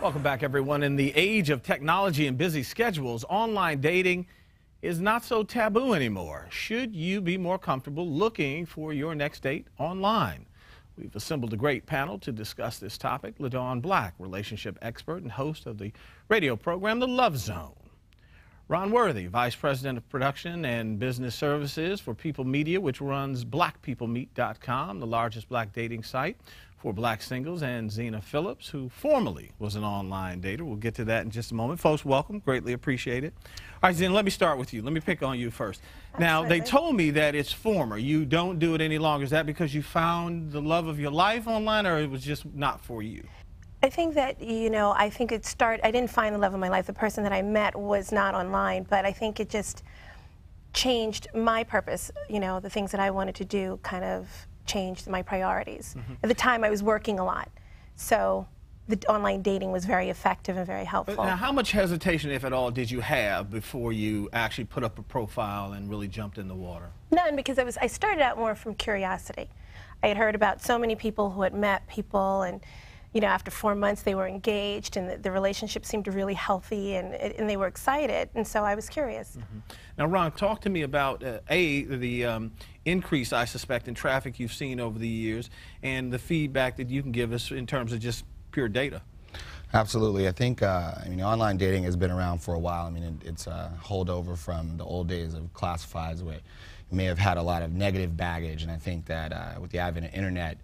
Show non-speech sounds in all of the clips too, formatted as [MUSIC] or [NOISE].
Welcome back, everyone. In the age of technology and busy schedules, online dating is not so taboo anymore. Should you be more comfortable looking for your next date online? We've assembled a great panel to discuss this topic. LaDawn Black, relationship expert and host of the radio program The Love Zone. Ron Worthy, Vice President of Production and Business Services for People Media, which runs blackpeoplemeet.com, the largest black dating site for black singles, and Zina Phillips, who formerly was an online dater. We'll get to that in just a moment. Folks, welcome. Greatly appreciate it. All right, Zina, let me start with you. Let me pick on you first. Now, they told me that it's former. You don't do it any longer. Is that because you found the love of your life online, or it was just not for you? I think that, you know, I think it started, I didn't find the love of my life. The person that I met was not online, but I think it just changed my purpose, you know, the things that I wanted to do kind of changed my priorities. Mm -hmm. At the time, I was working a lot, so the online dating was very effective and very helpful. But now, how much hesitation, if at all, did you have before you actually put up a profile and really jumped in the water? None, because I was I started out more from curiosity. I had heard about so many people who had met people and you know, after four months they were engaged and the, the relationship seemed really healthy and, and they were excited. And so I was curious. Mm -hmm. Now, Ron, talk to me about, uh, A, the um, increase, I suspect, in traffic you've seen over the years and the feedback that you can give us in terms of just pure data. Absolutely. I think uh, I mean online dating has been around for a while. I mean it, it's a holdover from the old days of classifieds where you may have had a lot of negative baggage and I think that uh, with the advent of internet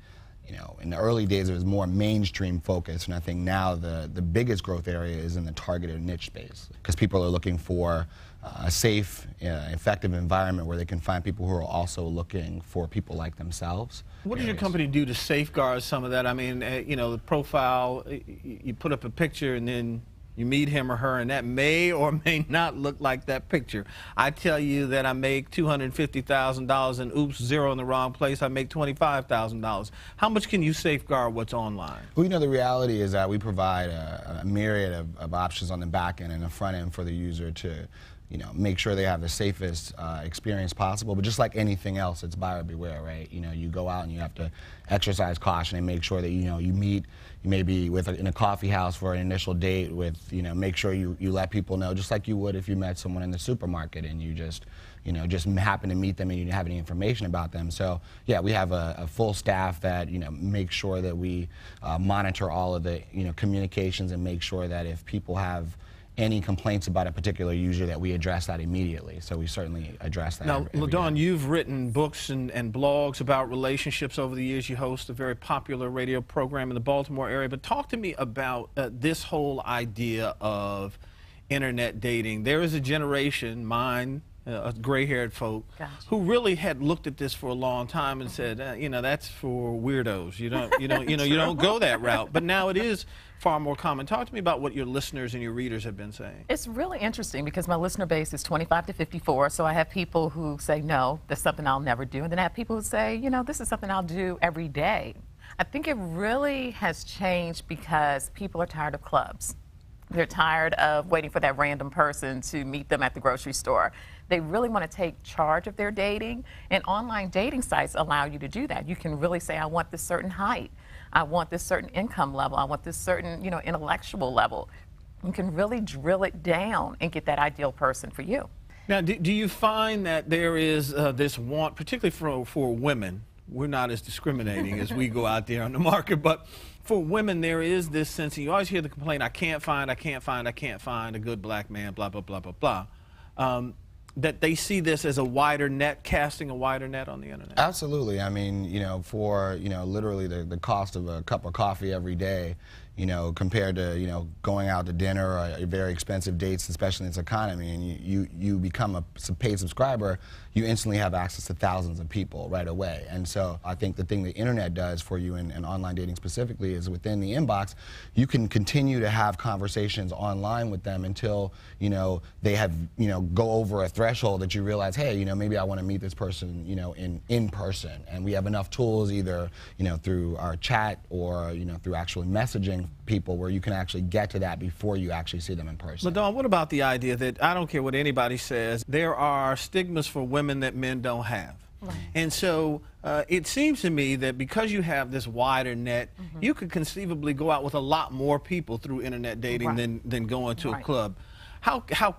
you know, in the early days it was more mainstream focused, and I think now the, the biggest growth area is in the targeted niche space because people are looking for uh, a safe, uh, effective environment where they can find people who are also looking for people like themselves. What does your company do to safeguard some of that? I mean, uh, you know, the profile, you put up a picture and then you meet him or her, and that may or [LAUGHS] may not look like that picture. I tell you that I make $250,000 and oops, zero in the wrong place, I make $25,000. How much can you safeguard what's online? Well, you know, the reality is that we provide a, a myriad of, of options on the back end and the front end for the user to you know, make sure they have the safest uh, experience possible. But just like anything else, it's buyer beware, right? You know, you go out and you have to exercise caution and make sure that you know you meet, maybe with a, in a coffee house for an initial date. With you know, make sure you you let people know, just like you would if you met someone in the supermarket and you just you know just happen to meet them and you didn't have any information about them. So yeah, we have a, a full staff that you know make sure that we uh, monitor all of the you know communications and make sure that if people have any complaints about a particular user that we address that immediately. So we certainly address that. Now, LaDawn, you've written books and, and blogs about relationships over the years. You host a very popular radio program in the Baltimore area. But talk to me about uh, this whole idea of internet dating. There is a generation, mine, uh, gray-haired folk gotcha. who really had looked at this for a long time and said, uh, you know, that's for weirdos. You don't, you don't, you know, you [LAUGHS] don't go that route. But now it is far more common. Talk to me about what your listeners and your readers have been saying. It's really interesting because my listener base is 25 to 54. So I have people who say, no, that's something I'll never do, and then I have people who say, you know, this is something I'll do every day. I think it really has changed because people are tired of clubs. They're tired of waiting for that random person to meet them at the grocery store. They really want to take charge of their dating, and online dating sites allow you to do that. You can really say, I want this certain height, I want this certain income level, I want this certain, you know, intellectual level. You can really drill it down and get that ideal person for you. Now, do, do you find that there is uh, this want, particularly for, for women, we're not as discriminating as we go out there on the market, but for women, there is this sense, and you always hear the complaint, I can't find, I can't find, I can't find a good black man, blah, blah, blah, blah, blah. Um, that they see this as a wider net, casting a wider net on the internet? Absolutely. I mean, you know, for, you know, literally the, the cost of a cup of coffee every day, you know, compared to, you know, going out to dinner uh, or very expensive dates, especially in this economy, and you, you, you become a paid subscriber, you instantly have access to thousands of people right away. And so I think the thing the internet does for you and, online dating specifically is within the inbox, you can continue to have conversations online with them until, you know, they have, you know, go over a threshold that you realize, hey, you know, maybe I want to meet this person, you know, in, in person. And we have enough tools either, you know, through our chat or, you know, through actually messaging people where you can actually get to that before you actually see them in person. LaDawn, what about the idea that I don't care what anybody says, there are stigmas for women that men don't have? And so uh, it seems to me that because you have this wider net, Mm-hmm. you could conceivably go out with a lot more people through internet dating Right. than, than going to a club. How, how,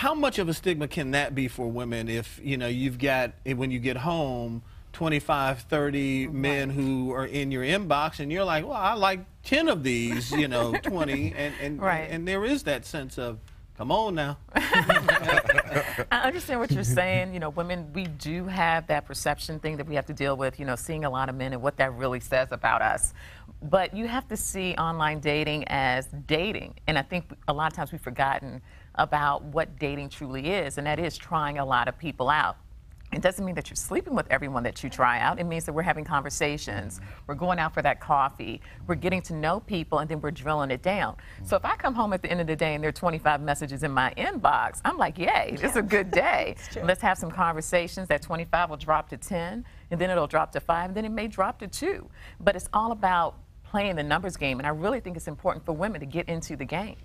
how much of a stigma can that be for women if you know you've got eh, when you get home 25 30 men who are in your inbox and you're like well i like 10 of these you know [LAUGHS] 20 and and, Right. and there is that sense of come on now [LAUGHS] I understand what you're saying. You know, women, we do have that perception thing that we have to deal with, you know, seeing a lot of men and what that really says about us. But you have to see online dating as dating. And I think a lot of times we've forgotten about what dating truly is, and that is trying a lot of people out. It doesn't mean that you're sleeping with everyone that you try out. It means that we're having conversations. We're going out for that coffee. We're getting to know people, and then we're drilling it down. So if I come home at the end of the day and there are 25 messages in my inbox, I'm like, yay, it's a good [LAUGHS] day. Let's have some conversations. That 25 will drop to 10, and then it'll drop to 5, and then it may drop to 2. But it's all about playing the numbers game, and I really think it's important for women to get into the game.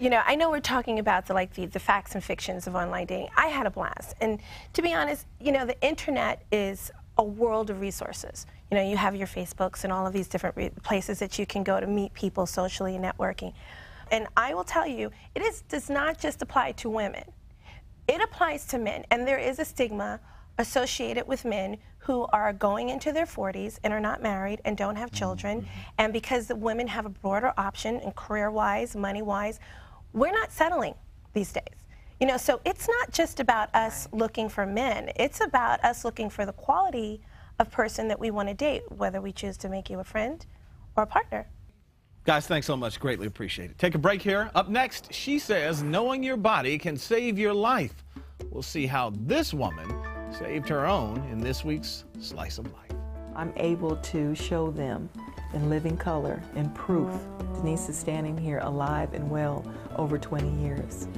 You know, I know we're talking about the like the, the facts and fictions of online dating. I had a blast, and to be honest, you know, the internet is a world of resources. You know, you have your Facebooks and all of these different re- places that you can go to meet people socially and networking. And I will tell you, it is does not just apply to women. It applies to men, and there is a stigma associated with men who are going into their 40s and are not married and don't have children. Mm-hmm. And because the women have a broader option and career wise, money wise, we're not settling these days. You know, so it's not just about us looking for men, it's about us looking for the quality of person that we want to date, whether we choose to make you a friend or a partner. Guys, thanks so much. Greatly appreciate it. Take a break here. Up next, she says knowing your body can save your life. We'll see how this woman saved her own in this week's Slice of Life. I'm able to show them in living color and proof. Denise is standing here alive and well over 20 years.